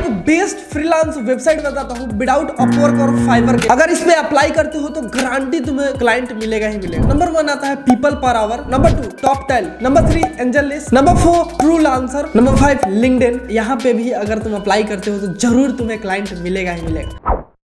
एक best freelance website बताता हूँ विदाउट अपवर्क और फाइबर के। अगर इसमें अप्लाई करते हो तो गारंटी तुम्हें क्लाइंट मिलेगा ही मिलेगा। नंबर वन आता है PeoplePerHour number two Toptal number three AngelList number four Truelancer number five LinkedIn यहाँ पे भी अगर तुम अप्लाई करते हो तो ज़रूर तुम्हें क्लाइंट मिलेगा ही मिलेगा।